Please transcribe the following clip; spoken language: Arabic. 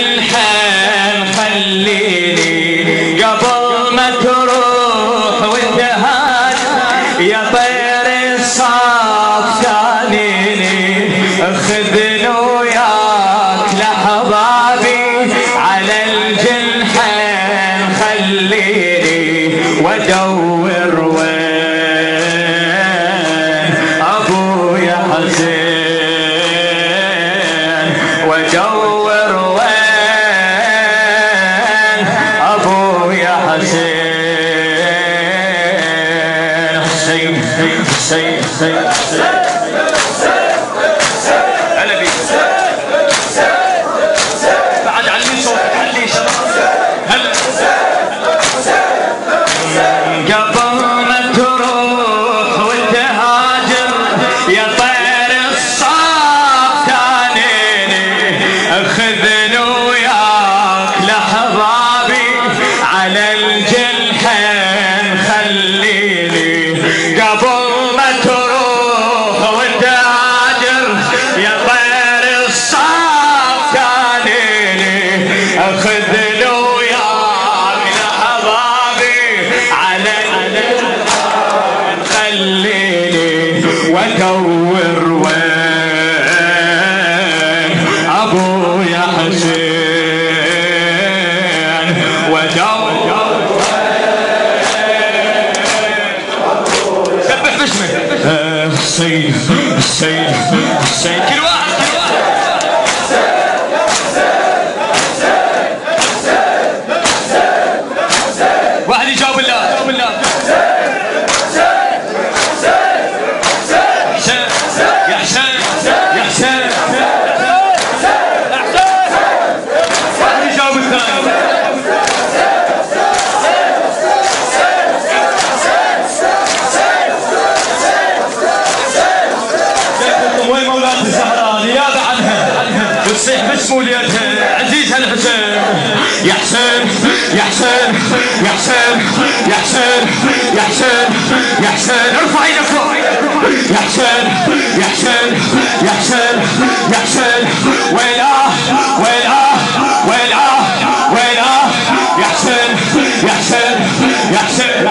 الحين خليني قبل ما تروح وتهان يا طير الصاف ثانيني خذني وياك لحبابي على الجنحين خليني وأدور وين أبويا حسين. وأدور حسين حسين هلا خليني وادور وين ابويا حسين وادور سبح باسمه. حسين حسين حسين الزهراء نيابة عنها وتصيح باسم وليدها عزيزها الحسين يا حسين يا حسين يا حسين يا حسين يا حسين يا حسين ارفع إيدك فوق يا حسين يا حسين يا حسين يا حسين وين آه وين آه وين آه وين آه يا حسين يا حسين يا حسين